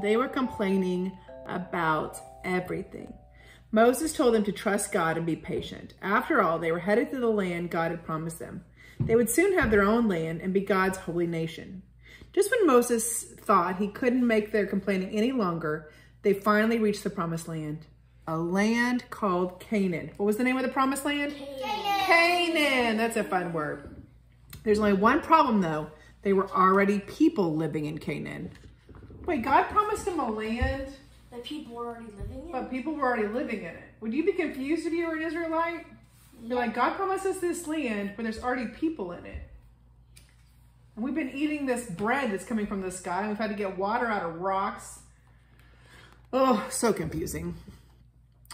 They were complaining about everything. Moses told them to trust God and be patient. After all, they were headed to the land God had promised them. They would soon have their own land and be God's holy nation. Just when Moses thought he couldn't make their complaining any longer, they finally reached the promised land. A land called Canaan. What was the name of the promised land? Canaan. Canaan. That's a fun word. There's only one problem though. They were already people living in Canaan. Wait, God promised them a land, The people were already living in. but people were already living in it. Would you be confused if you were an Israelite? You're like, God promised us this land, but there's already people in it. And we've been eating this bread that's coming from the sky, and we've had to get water out of rocks. Oh, so confusing.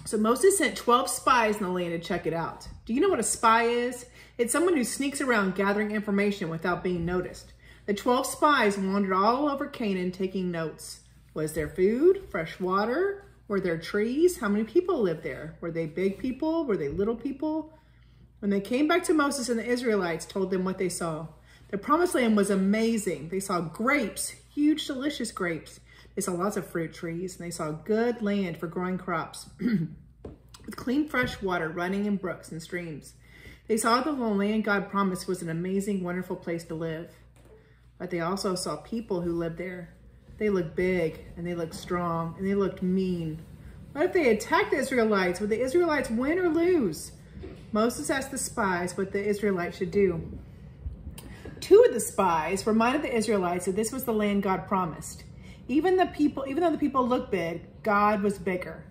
So Moses sent 12 spies in the land to check it out. Do you know what a spy is? It's someone who sneaks around gathering information without being noticed. The 12 spies wandered all over Canaan taking notes. Was there food, fresh water? Were there trees? How many people lived there? Were they big people? Were they little people? When they came back to Moses and the Israelites told them what they saw. The promised land was amazing. They saw grapes, huge, delicious grapes. They saw lots of fruit trees, and they saw good land for growing crops with clean, fresh water running in brooks and streams. They saw that the land God promised was an amazing, wonderful place to live. But they also saw people who lived there. They looked big, and they looked strong, and they looked mean. What if they attacked the Israelites? Would the Israelites win or lose? Moses asked the spies what the Israelites should do. Two of the spies reminded the Israelites that this was the land God promised. Even the people, even though the people looked big, God was bigger.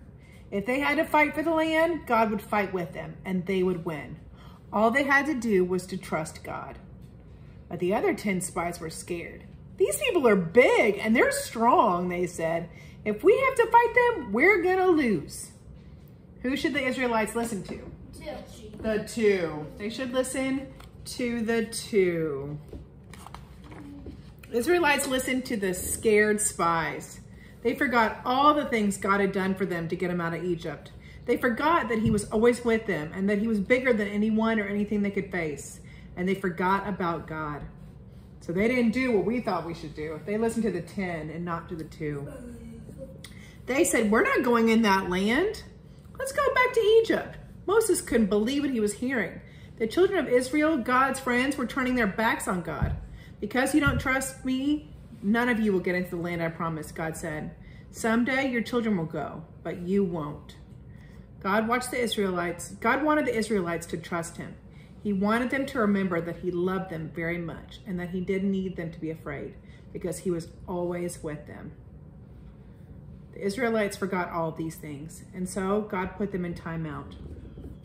If they had to fight for the land, God would fight with them and they would win. All they had to do was to trust God. But the other 10 spies were scared. These people are big and they're strong, they said. If we have to fight them, we're gonna lose. Who should the Israelites listen to? Two. The two. They should listen to the two. Israelites listened to the scared spies. They forgot all the things God had done for them to get them out of Egypt. They forgot that he was always with them and that he was bigger than anyone or anything they could face. And they forgot about God. So they didn't do what we thought we should do. They listened to the 10 and not to the two. They said, we're not going in that land. Let's go back to Egypt. Moses couldn't believe what he was hearing. The children of Israel, God's friends, were turning their backs on God. Because you don't trust me, none of you will get into the land I promised, God said. Someday your children will go, but you won't. God watched the Israelites. God wanted the Israelites to trust him. He wanted them to remember that he loved them very much and that he didn't need them to be afraid because he was always with them. The Israelites forgot all these things, and so God put them in timeout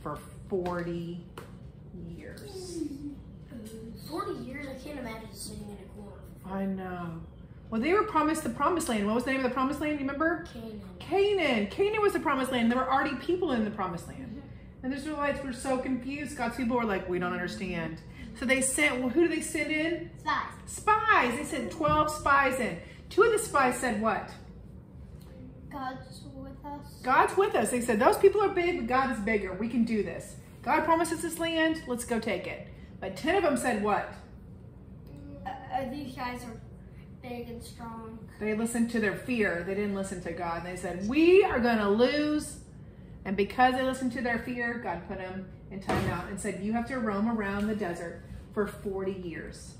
for 40 years. 40 years? I can't imagine sitting in a corner. I know. Well, they were promised the promised land. What was the name of the promised land? You remember? Canaan. Canaan. Canaan was the promised land. There were already people in the promised land. And the Israelites were so confused. God's people were like, we don't understand. So they sent, well, who do they send in? Spies. Spies. They sent 12 spies in. Two of the spies said what? God's with us. God's with us. They said, those people are big, but God is bigger. We can do this. God promises this land. Let's go take it. But 10 of them said what? Uh, these guys are big and strong. They listened to their fear. They didn't listen to God. They said, we are going to lose. And because they listened to their fear, God put them in timeout and said, you have to roam around the desert for 40 years.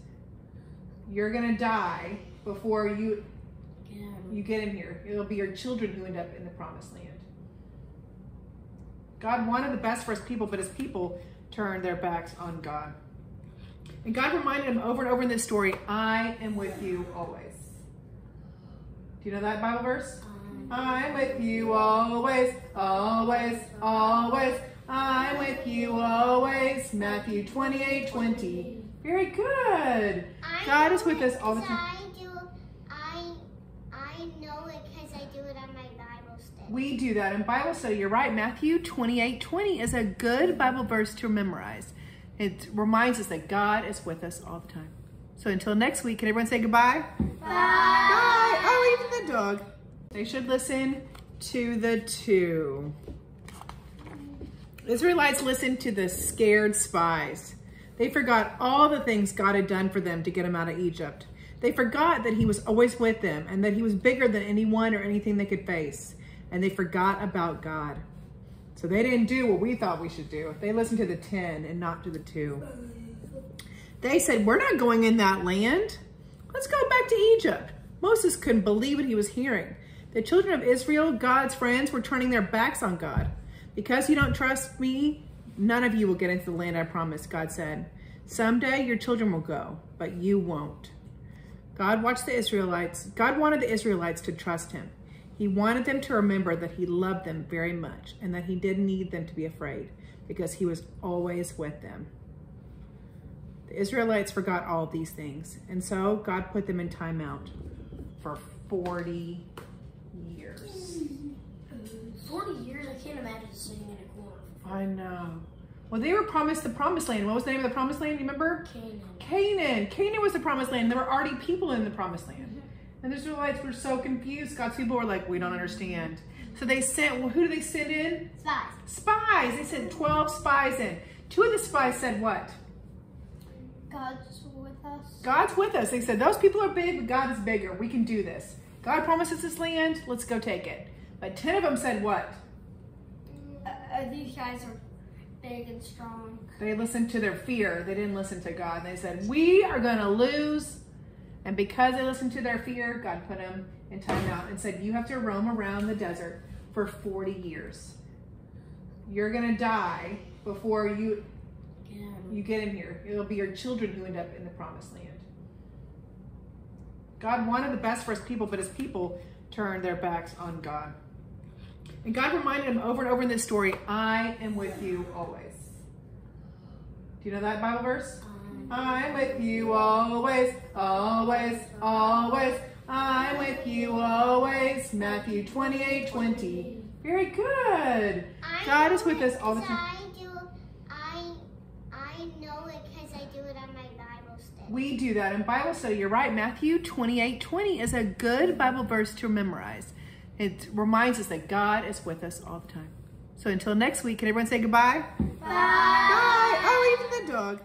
You're going to die before you, you get in here. It'll be your children who end up in the promised land. God wanted the best for his people, but his people turned their backs on God. And God reminded him over and over in this story, I am with you always. Do you know that Bible verse? I'm with you always, always, always. I'm with you always. Matthew 28, 20. Very good. I God is with us all the time. I do. I I know it because I do it on my Bible study. We do that in Bible study. You're right. Matthew 28, 20 is a good Bible verse to memorize. It reminds us that God is with us all the time. So until next week, can everyone say goodbye? Bye. Oh, even the dog. They should listen to the two. Israelites listened to the scared spies. They forgot all the things God had done for them to get them out of Egypt. They forgot that he was always with them and that he was bigger than anyone or anything they could face. And they forgot about God. So they didn't do what we thought we should do. They listened to the 10 and not to the 2. They said, We're not going in that land. Let's go back to Egypt. Moses couldn't believe what he was hearing. The children of Israel, God's friends, were turning their backs on God. Because you don't trust me, none of you will get into the land I promised, God said. Someday your children will go, but you won't. God watched the Israelites. God wanted the Israelites to trust him. He wanted them to remember that he loved them very much and that he didn't need them to be afraid because he was always with them. The Israelites forgot all these things, and so God put them in timeout for 40 years. 40 years? I can't imagine sitting in a corner. I know. Well, they were promised the promised land. What was the name of the promised land? You remember? Canaan. Canaan. Canaan was the promised land. There were already people in the promised land. Mm-hmm. And the Israelites were so confused. God's people were like, we don't understand. So they sent, well, who did they send in? Spies. Spies. They sent 12 spies in. Two of the spies said what? God's with us. God's with us. They said, those people are big, but God is bigger. We can do this. God promises this land. Let's go take it. But 10 of them said what? Uh, these guys are big and strong. They listened to their fear. They didn't listen to God. They said, we are going to lose. And because they listened to their fear, God put them in timeout and said, you have to roam around the desert for 40 years. You're going to die before you you get in here. It'll be your children who end up in the promised land. God wanted the best for his people, but his people turned their backs on God. And God reminded him over and over in this story, I am with you always. Do you know that Bible verse? I'm with you always, always, always. I'm with you always. Matthew 28, 20. Very good. God is with us all the time. I do. I I know it because I do it on my Bible study. We do that in Bible study. You're right. Matthew 28 20 is a good Bible verse to memorize. It reminds us that God is with us all the time. So until next week, can everyone say goodbye? Bye. Bye. Oh, even the dog.